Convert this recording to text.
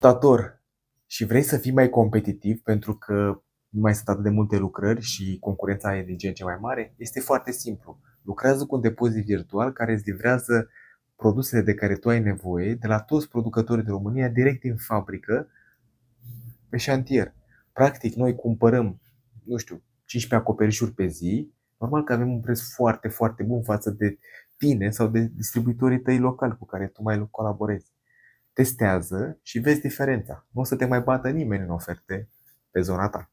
dator și vrei să fii mai competitiv pentru că nu mai sunt atât de multe lucrări și concurența e din ce în ce mai mare, este foarte simplu. Lucrează cu un depozit virtual care îți livrează produsele de care tu ai nevoie de la toți producătorii de România direct din fabrică pe șantier. Practic, noi cumpărăm, nu știu, 15 acoperișuri pe zi, normal că avem un preț foarte, foarte bun față de tine sau de distribuitorii tăi locali cu care tu mai colaborezi. Testează și vezi diferența. Nu o să te mai bată nimeni în oferte pe zona ta.